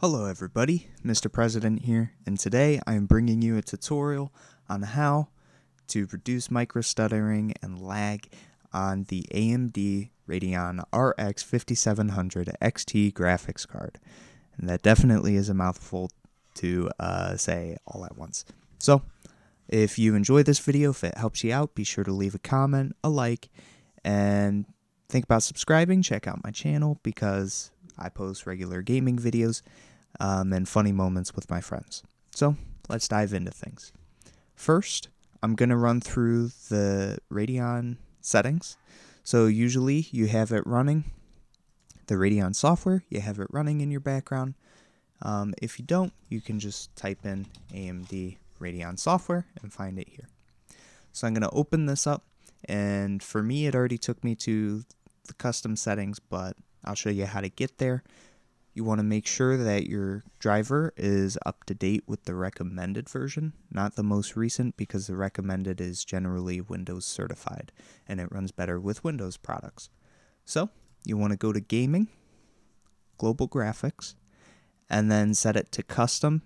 Hello everybody, Mr. President here, and today I am bringing you a tutorial on how to reduce microstuttering and lag on the AMD Radeon RX 5700 XT graphics card. And that definitely is a mouthful to uh, say all at once. So, if you enjoy this video, if it helps you out, be sure to leave a comment, a like, and think about subscribing. Check out my channel because I post regular gaming videos um, and funny moments with my friends. So let's dive into things. First, I'm going to run through the Radeon settings. So usually you have it running, the Radeon software, you have it running in your background. Um, if you don't, you can just type in AMD Radeon software and find it here. So I'm going to open this up, and for me, it already took me to the custom settings, but I'll show you how to get there. You want to make sure that your driver is up to date with the recommended version, not the most recent, because the recommended is generally Windows certified and it runs better with Windows products. So, you want to go to Gaming, Global Graphics, and then set it to Custom.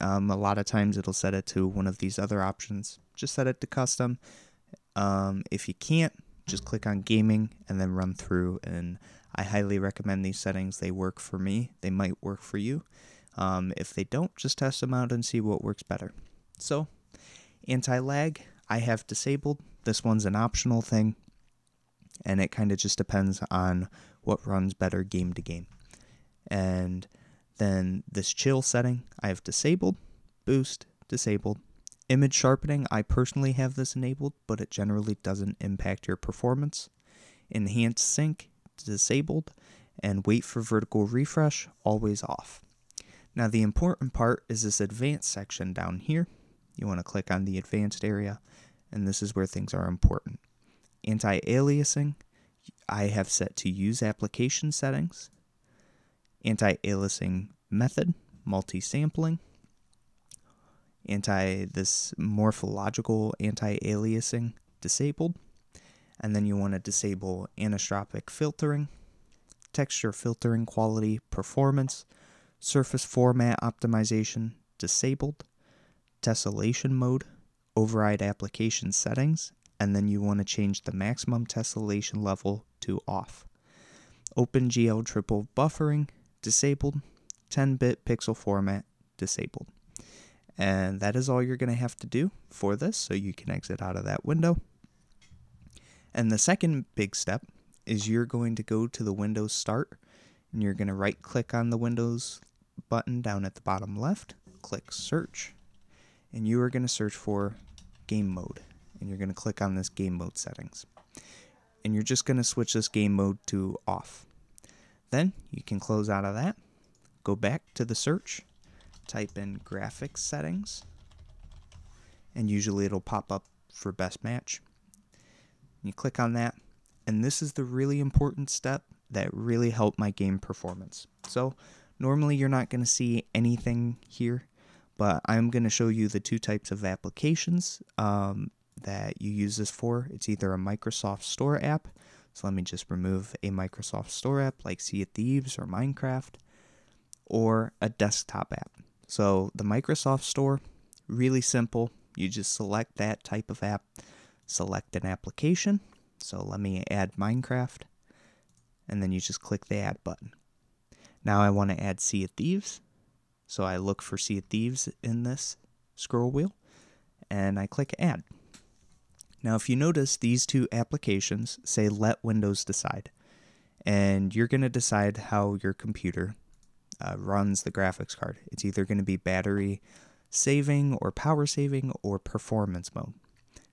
Um, a lot of times it'll set it to one of these other options. Just set it to Custom. Um, if you can't, just click on Gaming and then run through and I highly recommend these settings. They work for me. They might work for you. Um, if they don't, just test them out and see what works better. So, anti-lag, I have disabled. This one's an optional thing, and it kind of just depends on what runs better game to game. And then this chill setting, I have disabled, boost, disabled. Image sharpening, I personally have this enabled, but it generally doesn't impact your performance. Enhanced sync, disabled, and wait for vertical refresh always off. Now the important part is this advanced section down here. You want to click on the advanced area, and this is where things are important. Anti-aliasing, I have set to use application settings. Anti-aliasing method, multi-sampling. Anti this morphological anti-aliasing disabled and then you want to disable anisotropic filtering, texture filtering quality performance, surface format optimization disabled, tessellation mode, override application settings, and then you want to change the maximum tessellation level to off. OpenGL triple buffering disabled, 10-bit pixel format disabled. And that is all you're going to have to do for this, so you can exit out of that window. And the second big step is you're going to go to the Windows Start and you're going to right click on the Windows button down at the bottom left, click Search, and you are going to search for Game Mode. And you're going to click on this Game Mode settings. And you're just going to switch this game mode to off. Then you can close out of that, go back to the search, type in graphics settings, and usually it'll pop up for best match. You click on that, and this is the really important step that really helped my game performance. So normally you're not going to see anything here, but I'm going to show you the two types of applications um, that you use this for. It's either a Microsoft Store app, so let me just remove a Microsoft Store app like Sea of Thieves or Minecraft, or a desktop app. So the Microsoft Store, really simple. You just select that type of app select an application. So let me add Minecraft. And then you just click the add button. Now I want to add Sea of Thieves. So I look for Sea of Thieves in this scroll wheel and I click add. Now if you notice these two applications say let Windows decide. And you're going to decide how your computer uh, runs the graphics card. It's either going to be battery saving or power saving or performance mode.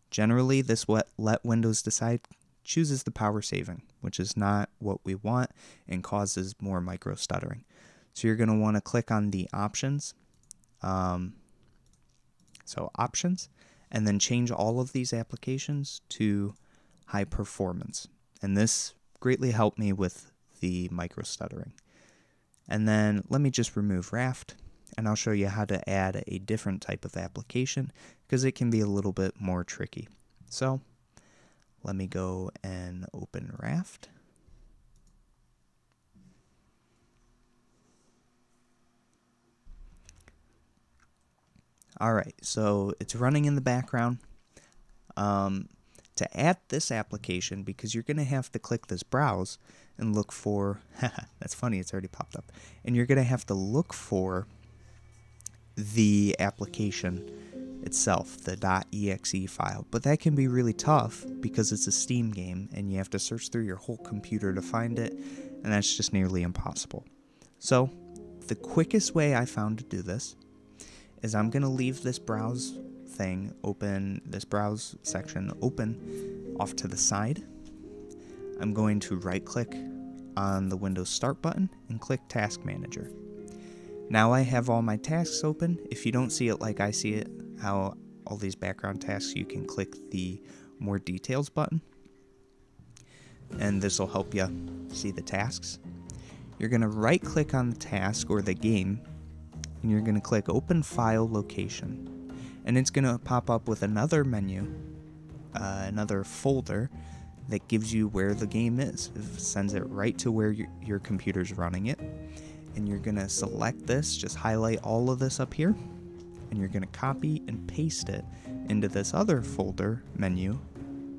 Generally, this what let Windows decide chooses the power saving, which is not what we want and causes more micro stuttering. So you're going to want to click on the options. Um, so options, and then change all of these applications to high performance. And this greatly helped me with the micro stuttering. And then let me just remove Raft and I'll show you how to add a different type of application because it can be a little bit more tricky. So let me go and open Raft. All right, so it's running in the background. Um, to add this application, because you're going to have to click this browse, and look for, that's funny, it's already popped up. And you're going to have to look for the application itself, the .exe file. But that can be really tough because it's a Steam game and you have to search through your whole computer to find it, and that's just nearly impossible. So, the quickest way I found to do this is I'm going to leave this browse thing open, this browse section open off to the side. I'm going to right click on the Windows Start button and click Task Manager. Now I have all my tasks open. If you don't see it like I see it, how all these background tasks, you can click the More Details button. And this will help you see the tasks. You're going to right click on the task or the game, and you're going to click Open File Location. And it's going to pop up with another menu, uh, another folder that gives you where the game is. It sends it right to where your, your computer's running it. And you're going to select this, just highlight all of this up here, and you're going to copy and paste it into this other folder menu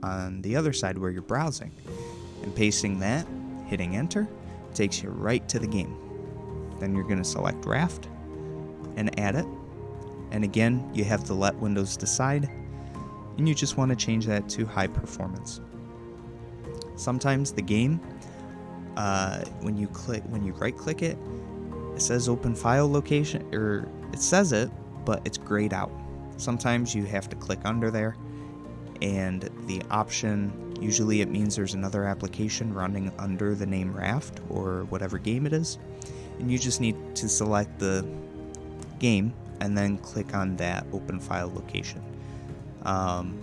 on the other side where you're browsing. And pasting that, hitting enter, takes you right to the game. Then you're going to select Raft and add it. And again, you have to let Windows decide, and you just want to change that to high performance. Sometimes the game, uh, when you click, when you right click it, it says open file location, or it says it, but it's grayed out. Sometimes you have to click under there, and the option Usually it means there's another application running under the name Raft or whatever game it is. And you just need to select the game and then click on that open file location. Um,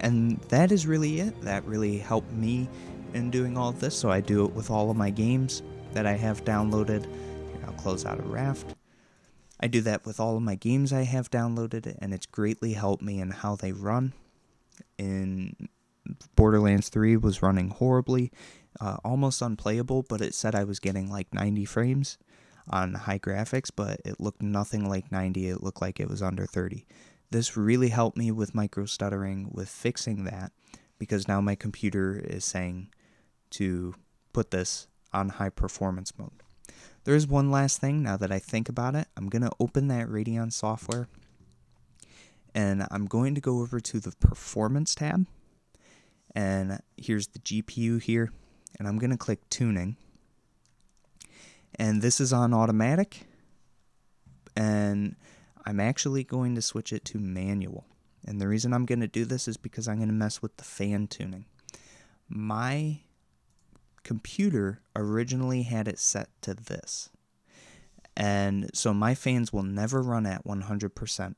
and that is really it. That really helped me in doing all of this. So I do it with all of my games that I have downloaded. Here, I'll close out a Raft. I do that with all of my games I have downloaded, and it's greatly helped me in how they run in Borderlands 3 was running horribly, uh, almost unplayable, but it said I was getting like 90 frames on high graphics, but it looked nothing like 90. It looked like it was under 30. This really helped me with micro stuttering, with fixing that, because now my computer is saying to put this on high performance mode. There is one last thing now that I think about it. I'm going to open that Radeon software and I'm going to go over to the performance tab and here's the GPU here and I'm going to click tuning and this is on automatic and I'm actually going to switch it to manual. And the reason I'm going to do this is because I'm going to mess with the fan tuning. My computer originally had it set to this. And so my fans will never run at 100%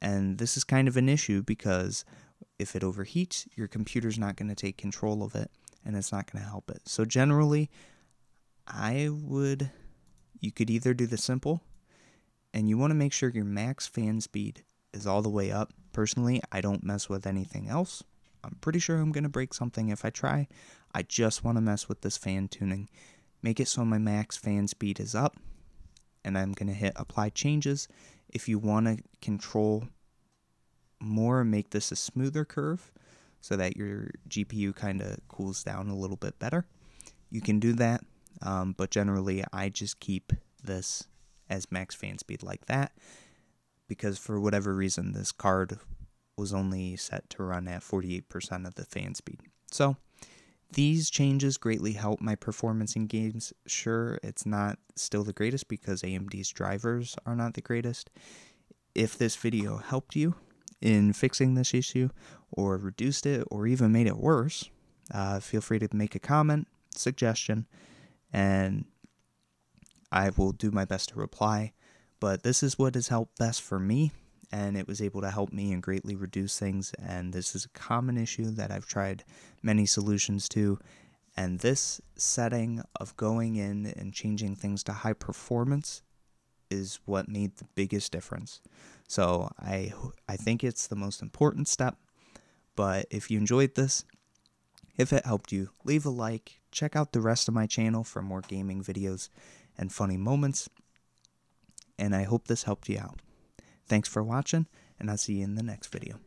and this is kind of an issue because if it overheats, your computer's not going to take control of it and it's not going to help it. So generally, I would you could either do the simple and you want to make sure your max fan speed is all the way up. Personally, I don't mess with anything else. I'm pretty sure I'm going to break something if I try. I just want to mess with this fan tuning. Make it so my max fan speed is up and I'm going to hit apply changes. If you want to control more make this a smoother curve so that your GPU kind of cools down a little bit better. You can do that, um, but generally I just keep this as max fan speed like that because for whatever reason this card was only set to run at 48% of the fan speed. So these changes greatly help my performance in games. Sure, it's not still the greatest because AMD's drivers are not the greatest. If this video helped you, in fixing this issue or reduced it or even made it worse, uh, feel free to make a comment, suggestion, and I will do my best to reply. But this is what has helped best for me, and it was able to help me and greatly reduce things. And this is a common issue that I've tried many solutions to. And this setting of going in and changing things to high performance is what made the biggest difference. So I I think it's the most important step. But if you enjoyed this, if it helped you, leave a like, check out the rest of my channel for more gaming videos and funny moments. And I hope this helped you out. Thanks for watching, and I'll see you in the next video.